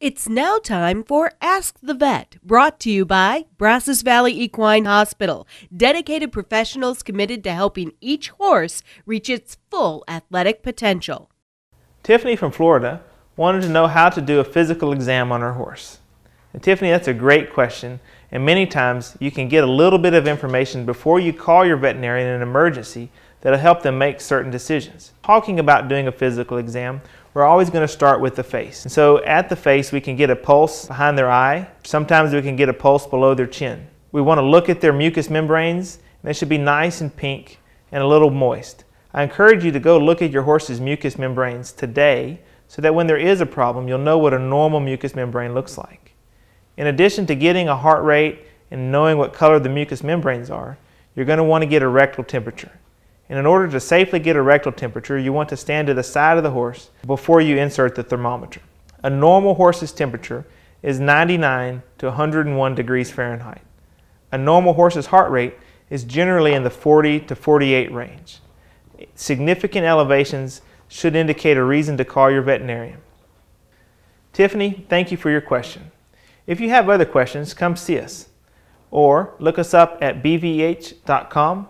It's now time for Ask the Vet, brought to you by Brazos Valley Equine Hospital, dedicated professionals committed to helping each horse reach its full athletic potential. Tiffany from Florida wanted to know how to do a physical exam on her horse. And Tiffany, that's a great question, and many times you can get a little bit of information before you call your veterinarian in an emergency that'll help them make certain decisions. Talking about doing a physical exam, we're always going to start with the face. And so at the face, we can get a pulse behind their eye. Sometimes we can get a pulse below their chin. We want to look at their mucous membranes, they should be nice and pink and a little moist. I encourage you to go look at your horse's mucous membranes today so that when there is a problem, you'll know what a normal mucous membrane looks like. In addition to getting a heart rate and knowing what color the mucous membranes are, you're going to want to get a rectal temperature. And in order to safely get a rectal temperature, you want to stand to the side of the horse before you insert the thermometer. A normal horse's temperature is 99 to 101 degrees Fahrenheit. A normal horse's heart rate is generally in the 40 to 48 range. Significant elevations should indicate a reason to call your veterinarian. Tiffany, thank you for your question. If you have other questions, come see us or look us up at bveh.com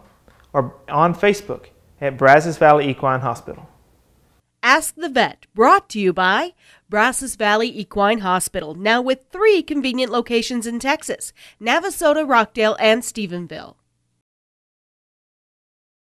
or on Facebook at Brazos Valley Equine Hospital. Ask the Vet, brought to you by Brazos Valley Equine Hospital, now with three convenient locations in Texas Navasota, Rockdale, and Stephenville.